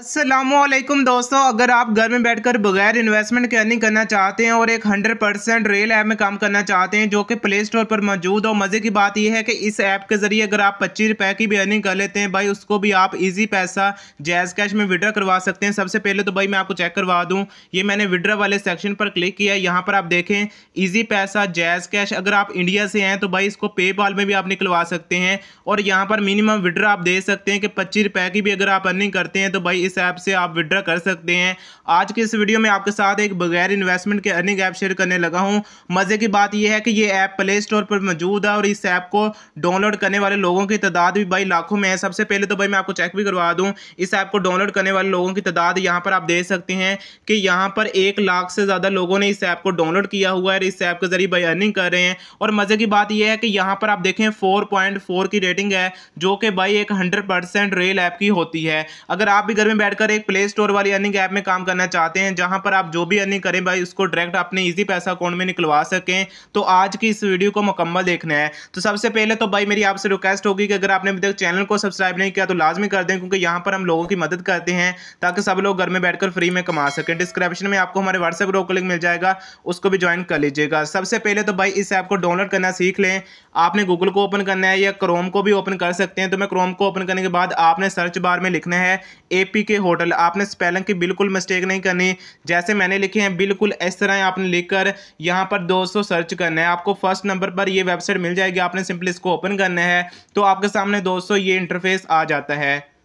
असलम दोस्तों, अगर आप घर में बैठकर बगैर इन्वेस्टमेंट के अर्निंग करना चाहते हैं और एक 100 परसेंट रेल ऐप में काम करना चाहते हैं, जो कि प्ले स्टोर पर मौजूद हो, मज़े की बात यह है कि इस ऐप के ज़रिए अगर आप पच्चीस रुपए की भी अर्निंग कर लेते हैं, भाई, उसको भी आप इजी पैसा जैज़ कैश में विड्रा करवा सकते हैं। सबसे पहले तो भाई, मैं आपको चेक करवा दूँ, ये मैंने विड्रा वाले सेक्शन पर क्लिक किया यहाँ पर आप देखें ईजी पैसा जैज़ कैश अगर आप इंडिया से हैं तो भाई, इसको पे में भी आप निकलवा सकते हैं। और यहाँ पर मिनिमम विड्रा आप दे सकते हैं कि पच्चीस रुपए की भी अगर आप अर्निंग करते हैं तो भाई इस ऐप से आप विड्रा कर सकते हैं। आज की इस वीडियो में आपके साथ एक बगैर इन्वेस्टमेंट के अर्निंग ऐप शेयर करने लगा हूँ। मज़े की बात यह है कि ये ऐप प्ले स्टोर पर मौजूद है और इस ऐप को डाउनलोड करने वाले लोगों की तादाद भी भाई लाखों में है। सबसे पहले तो भाई मैं आपको चेक भी करवा दूँ। इस ऐप को डाउनलोड करने वाले लोगों की तादाद यहाँ पर आप देख सकते हैं कि यहाँ पर एक लाख से ज़्यादा लोगों ने इस ऐप को डाउनलोड किया हुआ है इस ऐप के ज़रिए भाई अर्निंग कर रहे हैं। और मज़े की बात यह है कि यहाँ पर आप देखें फोर की रेटिंग है, जो कि भाई एक हंड्रेड रेल ऐप की होती है। अगर आप भी घर बैठकर एक प्ले स्टोर वाली अर्निंग ऐप में काम करना चाहते हैं, जहाँ पर आप जो भी अर्निंग करें भाई, उसको डायरेक्ट अपने इजी पैसा अकाउंट में निकलवा सकें। तो आज की इस वीडियो को मुकम्मल देखना है। तो सबसे पहले तो भाई, मेरी आपसे रिक्वेस्ट होगी कि अगर आपने अभी तक चैनल को सब्सक्राइब नहीं किया तो लाजमी कर दें, क्योंकि यहाँ पर हम लोगों की मदद करते हैं, ताकि सब लोग घर में बैठकर फ्री में कमा सकें। डिस्क्रिप्शन में आपको हमारे व्हाट्सएप ग्रुप लिंक मिल जाएगा, उसको भी ज्वाइन कर लीजिएगा। सबसे पहले तो भाई, इस ऐप को डाउनलोड करना सीख लें। आपने गूगल को ओपन करना है या क्रोम को भी ओपन कर सकते हैं। तो मैं क्रोम को ओपन करने के बाद आपने सर्च बार में लिखना है एपी के होटल। आपने स्पेलिंग की बिल्कुल मिस्टेक नहीं करनी। जैसे मैंने लिखे हैं, बिल्कुल इस तरह आपने लिखकर यहाँ पर 200 सर्च करना है। आपको फ़र्स्ट नंबर पर ये वेबसाइट मिल जाएगी। आपने सिंपली इसको ओपन करना है तो आपके सामने 200 ये इंटरफेस आ जाता है।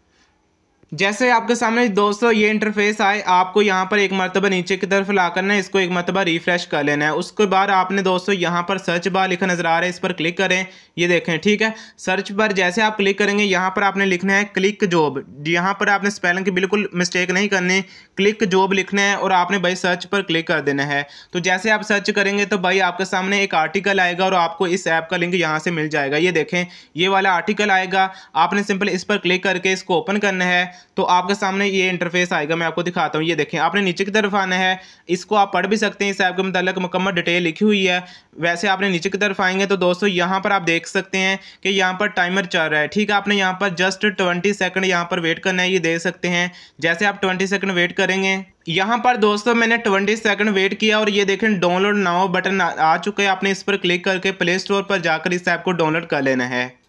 जैसे आपके सामने दोस्तों ये इंटरफेस आए, आपको यहाँ पर एक मरतबा नीचे की तरफ़ ला करना है, इसको एक मरतबा रिफ्रेश कर लेना है। उसके बाद आपने दोस्तों यहाँ पर सर्च बार लिखा नज़र आ रहा है, इस पर क्लिक करें, ये देखें, ठीक है? सर्च पर जैसे आप क्लिक करेंगे, यहाँ पर आपने लिखना है क्लिक जॉब यहाँ पर आपने स्पेलिंग की बिल्कुल मिस्टेक नहीं करनी क्लिक जॉब लिखना है और आपने भाई सर्च पर क्लिक कर देना है। तो जैसे आप सर्च करेंगे तो भाई आपके सामने एक आर्टिकल आएगा और आपको इस ऐप का लिंक यहाँ से मिल जाएगा। ये देखें, ये वाला आर्टिकल आएगा, आपने सिंपल इस पर क्लिक करके इसको ओपन करना है। तो आपके सामने ये इंटरफेस आएगा, मैं आपको दिखाता हूँ। ये देखें, आपने नीचे की तरफ़ आना है, इसको आप पढ़ भी सकते हैं इस ऐप के मतलब मुकम्मल डिटेल लिखी हुई है। वैसे आपने नीचे की तरफ़ आएँगे तो दोस्तों, यहाँ पर आप देख सकते हैं कि यहाँ पर टाइमर चल रहा है, ठीक है? आपने यहाँ पर जस्ट ट्वेंटी सेकंड यहाँ पर वेट करना है, ये देख सकते हैं। जैसे आप ट्वेंटी सेकंड वेट करेंगे, यहाँ पर दोस्तों मैंने 20 सेकंड वेट किया और ये देखें डाउनलोड नाउ बटन आ चुका है। आपने इस पर क्लिक करके प्ले स्टोर पर जाकर इस ऐप को डाउनलोड कर लेना है।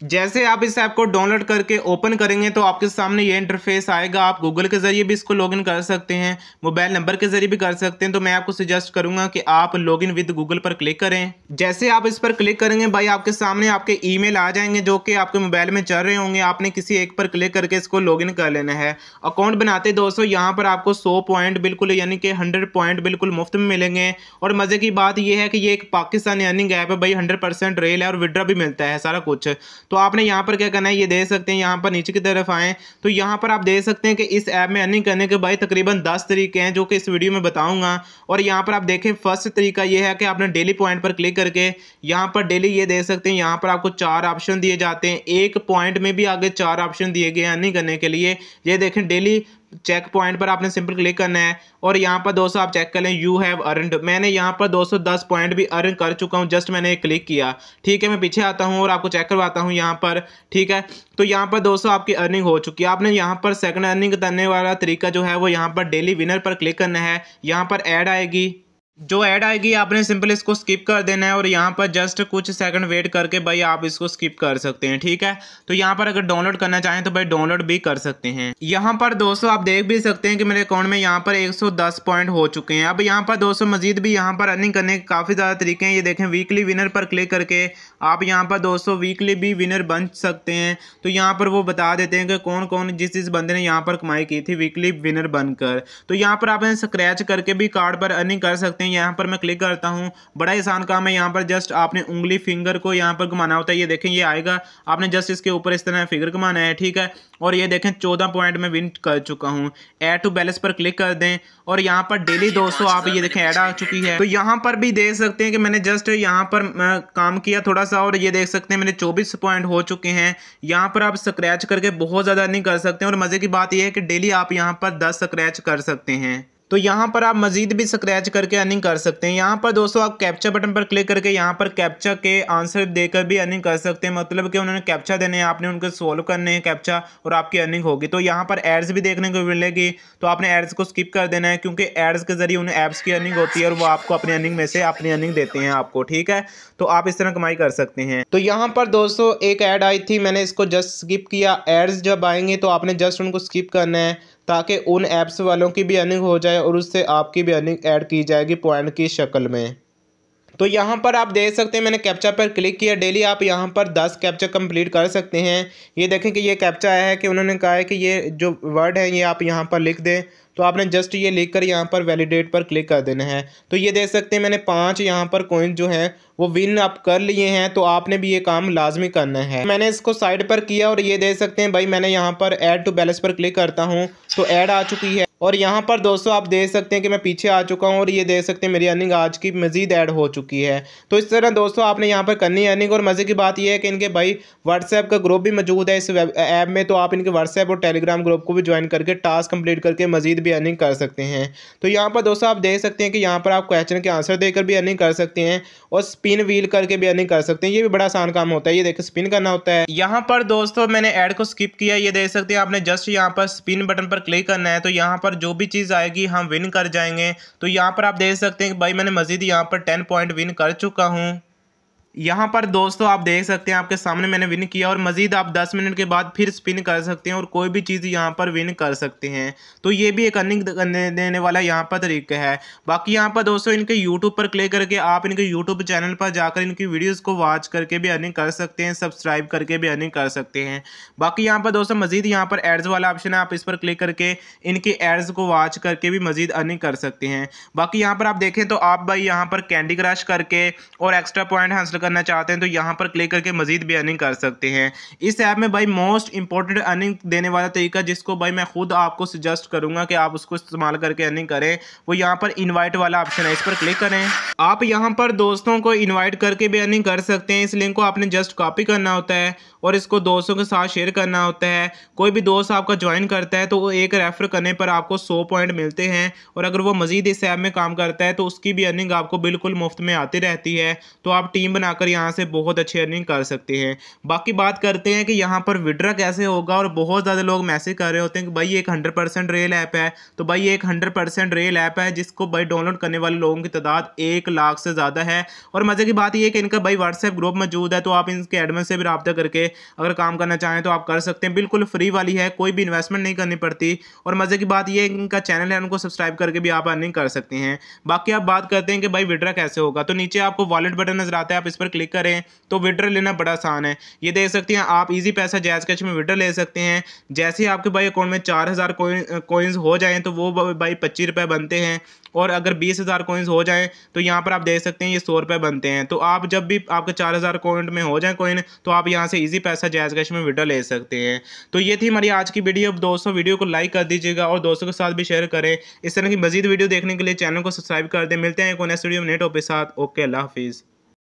जैसे आप इस ऐप को डाउनलोड करके ओपन करेंगे तो आपके सामने ये इंटरफेस आएगा। आप गूगल के ज़रिए भी इसको लॉगिन कर सकते हैं मोबाइल नंबर के ज़रिए भी कर सकते हैं। तो मैं आपको सजेस्ट करूँगा कि आप लॉगिन विद गूगल पर क्लिक करें। जैसे आप इस पर क्लिक करेंगे, भाई आपके सामने आपके ईमेल आ जाएँगे जो कि आपके मोबाइल में चल रहे होंगे। आपने किसी एक पर क्लिक करके इसको लॉगिन कर लेना है। अकाउंट बनाते दोस्तों, यहाँ पर आपको सौ पॉइंट बिल्कुल यानी कि हंड्रेड पॉइंट बिल्कुल मुफ़्त में मिलेंगे। और मज़े की बात यह है कि ये एक पाकिस्तानी अर्निंग ऐप है, भाई हंड्रेड परसेंट रेल है और विड्रा भी मिलता है, सारा कुछ। तो आपने यहाँ पर क्या करना है? ये देख सकते हैं, यहाँ पर नीचे की तरफ़ आएँ। तो यहाँ पर आप देख सकते हैं कि इस ऐप में अर्निंग करने के भाई तकरीबन दस तरीके हैं, जो कि इस वीडियो में बताऊँगा। और यहाँ पर आप देखें, फ़र्स्ट तरीका ये है कि आपने डेली पॉइंट पर क्लिक करके यहाँ पर डेली ये देख सकते हैं, यहाँ पर आपको चार ऑप्शन दिए जाते हैं। एक पॉइंट में भी आगे चार ऑप्शन दिए गए अर्निंग करने के लिए। ये देखें, डेली चेक पॉइंट पर आपने सिंपल क्लिक करना है और यहाँ पर दोस्तों आप चेक कर लें यू हैव अर्नड मैंने यहाँ पर 210 पॉइंट भी अर्न कर चुका हूँ जस्ट मैंने क्लिक किया। ठीक है, मैं पीछे आता हूँ और आपको चेक करवाता हूँ यहाँ पर। ठीक है तो यहाँ पर दोस्तों आपकी अर्निंग हो चुकी है। आपने यहाँ पर सेकंड अर्निंग करने वाला तरीका जो है वो यहाँ पर डेली विनर पर क्लिक करना है। यहाँ पर एड आएगी। जो ऐड आएगी आपने सिंपल इसको स्किप कर देना है और यहाँ पर जस्ट कुछ सेकंड वेट करके भाई आप इसको स्किप कर सकते हैं ठीक है तो यहाँ पर अगर डाउनलोड करना चाहें तो भाई डाउनलोड भी कर सकते हैं यहाँ पर दोस्तों आप देख भी सकते हैं कि मेरे अकाउंट में यहाँ पर 110 पॉइंट हो चुके हैं अब यहाँ पर दोस्तों मजीद भी यहाँ पर अर्निंग करने के काफ़ी ज़्यादा तरीके हैं ये देखें वीकली विनर पर क्लिक करके आप यहाँ पर दोस्तों वीकली भी विनर बन सकते हैं तो यहाँ पर वो बता देते हैं कि कौन कौन जिस जिस बंदे ने यहाँ पर कमाई की थी वीकली विनर बनकर तो यहाँ पर आप स्क्रैच करके भी कार्ड पर अर्निंग कर सकते हैं हैं यहाँ पर मैं क्लिक करता हूँ। बड़ा आसान काम है यहाँ पर जस्ट आपने उंगली फिंगर को यहाँ पर घुमाना होता है। ये देखें, ये आएगा। आपने जस्ट इसके ऊपर इस तरह फिगर घुमाना है, ठीक है? और ये देखें, चौदह पॉइंट में विन कर चुका हूँ। एड टू बैलेंस पर क्लिक कर दें। और यहाँ पर डेली दोस्तों, आप ये देखें ऐड आ चुकी है। तो यहाँ पर भी देख सकते हैं कि मैंने जस्ट यहाँ पर काम किया थोड़ा सा, और ये देख सकते हैं मेरे चौबीस पॉइंट हो चुके हैं। यहाँ पर आप स्क्रैच करके बहुत ज़्यादा नहीं कर सकते और मज़े की बात यह है कि डेली आप यहाँ पर दस स्क्रैच कर सकते हैं। तो यहाँ पर आप मजीद भी स्क्रैच करके अर्निंग कर सकते हैं। यहाँ पर दोस्तों आप कैप्चा बटन पर क्लिक करके यहाँ पर कैप्चा के आंसर देकर भी अर्निंग कर सकते हैं। मतलब कि उन्होंने कैप्चा देने हैं, आपने उनको सोल्व करने हैं कैप्चा और आपकी अर्निंग होगी। तो यहाँ पर एड्स भी देखने को मिलेगी। तो आपने एड्स को स्किप कर देना है क्योंकि एड्स के ज़रिए उन्हें ऐप्स की अर्निंग होती है और वो आपको अपनी अर्निंग में से अपनी अर्निंग देते हैं आपको, ठीक है? तो आप इस तरह कमाई कर सकते हैं। तो यहाँ पर दोस्तों एक ऐड आई थी, मैंने इसको जस्ट स्किप किया। एड्स जब आएँगे तो आपने जस्ट उनको स्किप करना है ताकि उन ऐप्स वालों की भी अर्निंग हो जाए और उससे आपकी भी अर्निंग ऐड की जाएगी पॉइंट की शक्ल में। तो यहाँ पर आप देख सकते हैं, मैंने कैप्चा पर क्लिक किया। डेली आप यहाँ पर दस कैप्चा कंप्लीट कर सकते हैं। ये देखें कि ये कैप्चा आया है कि उन्होंने कहा है कि ये जो वर्ड है, ये आप यहाँ पर लिख दें। तो आपने जस्ट ये लिख कर यहाँ पर वैलिडेट पर क्लिक कर देना है। तो ये देख सकते हैं, मैंने पाँच यहाँ पर कोइन जो हैं, वो विन आप कर लिए हैं तो आपने भी ये काम लाजमी करना है। मैंने इसको साइड पर किया और ये देख सकते हैं, भाई मैंने यहाँ पर ऐड टू बैलेंस पर क्लिक करता हूँ तो ऐड आ चुकी है। और यहाँ पर दोस्तों आप देख सकते हैं कि मैं पीछे आ चुका हूँ और ये देख सकते हैं मेरी अर्निंग आज की मजीद ऐड हो चुकी है। तो इस तरह दोस्तों आपने यहाँ पर करनी अर्निंग और मज़े की बात यह है कि इनके भाई व्हाट्सएप का ग्रुप भी मौजूद है इस ऐप में तो आप इनके व्हाट्सएप और टेलीग्राम ग्रुप को भी ज्वाइन करके टास्क कंप्लीट करके मजीद भी अर्निंग कर सकते हैं। तो यहाँ पर दोस्तों आप देख सकते हैं कि यहाँ पर आप क्वेश्चन के आंसर देकर भी अर्निंग कर सकते हैं और स्पिन व्हील करके भी अर्निंग कर सकते हैं। ये भी बड़ा आसान काम होता है। ये देखिए स्पिन करना होता है। यहाँ पर दोस्तों मैंने ऐड को स्किप किया। ये देख सकते हैं आपने जस्ट यहाँ पर स्पिन बटन पर क्लिक करना है। तो यहाँ पर जो भी चीज़ आएगी, हम विन कर जाएँगे। तो यहाँ पर आप देख सकते हैं कि भाई मैंने मजीद यहाँ पर टेन पॉइंट विन कर चुका हूँ। यहाँ पर दोस्तों आप देख सकते हैं, आपके सामने मैंने विन किया और मज़ीद आप 10 मिनट के बाद फिर स्पिन कर सकते हैं और कोई भी चीज़ यहाँ पर विन कर सकते हैं। तो ये भी एक अर्निंग देने वाला यहाँ पर तरीका है। बाकी यहाँ पर दोस्तों इनके यूट्यूब पर क्लिक करके आप इनके यूट्यूब चैनल पर जाकर इनकी वीडियोज़ को वॉच करके भी अर्निंग कर सकते हैं सब्सक्राइब करके भी अर्निंग कर सकते हैं। बाकी यहाँ पर दोस्तों मज़ीद यहाँ पर एड्स वाला ऑप्शन है, आप इस पर क्लिक करके इनके एड्स को वॉच करके भी मज़ीद अर्निंग कर सकते हैं। बाकी यहाँ पर आप देखें तो आप भाई यहाँ पर कैंडी क्रश करके और एक्स्ट्रा पॉइंट हासिल करना चाहते हैं तो यहाँ पर क्लिक करके मजीद भी अर्निंग कर सकते हैं। इस ऐप में भाई मोस्ट इंपॉर्टेंट अर्निंग देने वाला तरीका जिसको भाई मैं खुद आपको सजेस्ट करूँगा कि आप उसको इस्तेमाल करके अर्निंग करें, वो यहाँ पर इन्वाइट वाला ऑप्शन है, इस पर क्लिक करें। आप यहाँ पर दोस्तों को इन्वाइट करके भी अर्निंग कर सकते हैं, इस लिंक को आपने जस्ट कॉपी करना होता है और इसको दोस्तों के साथ शेयर करना होता है। कोई भी दोस्त आपका ज्वाइन करता है तो वो एक रेफर करने पर आपको सौ पॉइंट मिलते हैं और अगर वो मजीद इस ऐप में काम करता है तो उसकी भी अर्निंग आपको बिल्कुल मुफ़्त में आती रहती है। तो आप टीम बनाकर यहाँ से बहुत अच्छी अर्निंग कर सकते हैं। बाकी बात करते हैं कि यहाँ पर विड्रा कैसे होगा और बहुत ज़्यादा लोग मैसेज कर रहे होते हैं कि भाई एक हंड्रेड परसेंट ऐप है तो भाई एक हंड्रेड परसेंट ऐप है जिसको भाई डाउनलोड करने वाले लोगों की तादाद एक लाख से ज़्यादा है। और मज़े की बात यह कि इनका भाई व्हाट्सएप ग्रुप मौजूद है तो आप इनके एडमिन से भी रबता करके अगर काम करना चाहें तो आप कर सकते हैं। बिल्कुल फ्री वाली है, कोई भी इन्वेस्टमेंट नहीं करनी पड़ती। और मज़े की बात यह इनका चैनल है, उनको सब्सक्राइब करके भी आप अर्निंग कर सकते हैं। बाकी आप बात करते हैं कि भाई विड्रा कैसे होगा तो नीचे आपको वॉलेट बटन नज़र आता है, आप इस पर क्लिक करें तो विड्रा लेना बड़ा आसान है। ये देख सकते हैं, आप इजी पैसा जैज कैश में विड्रा ले सकते हैं। जैसे ही आपके भाई अकाउंट में चार हज़ार कोइंस हो जाएँ तो वो भाई पच्चीस रुपये बनते हैं। और अगर बीस हज़ार कोइंस हो जाएँ तो यहाँ पर आप देख सकते हैं, ये सौ रुपये बनते हैं। तो आप जब भी आपके चार हज़ार कोइन में हो जाए कोइन तो आप यहाँ से इजी पैसा जायज़ कैश में विड्रा ले सकते हैं। तो ये थी हमारी आज की वीडियो दोस्तों वीडियो को लाइक कर दीजिएगा और दोस्तों के साथ भी शेयर करें। इस तरह की मजीद वीडियो देखने के लिए चैनल को सब्सक्राइब कर दें। मिलते हैं कोई नेक्स्ट वीडियो नेट के साथ। ओके, अल्लाह हाफिज़।